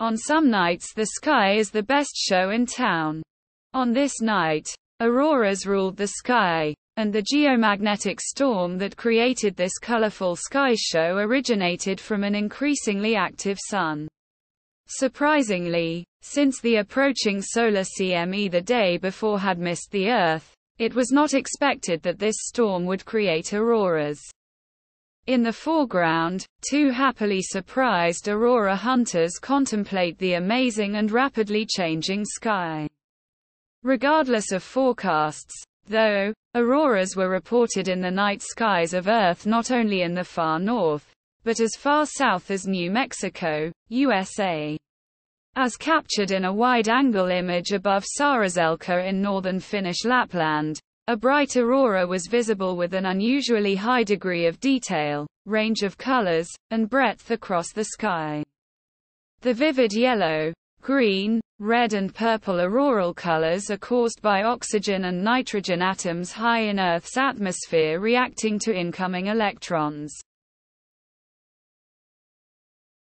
On some nights the sky is the best show in town. On this night, auroras ruled the sky, and the geomagnetic storm that created this colorful sky show originated from an increasingly active sun. Surprisingly, since the approaching solar CME the day before had missed the Earth, it was not expected that this storm would create auroras. In the foreground, two happily surprised aurora hunters contemplate the amazing and rapidly changing sky. Regardless of forecasts, though, auroras were reported in the night skies of Earth not only in the far north, but as far south as New Mexico, USA. As captured in a wide-angle image above Saariselkä in northern Finnish Lapland, a bright aurora was visible with an unusually high degree of detail, range of colors, and breadth across the sky. The vivid yellow, green, red and purple auroral colors are caused by oxygen and nitrogen atoms high in Earth's atmosphere reacting to incoming electrons.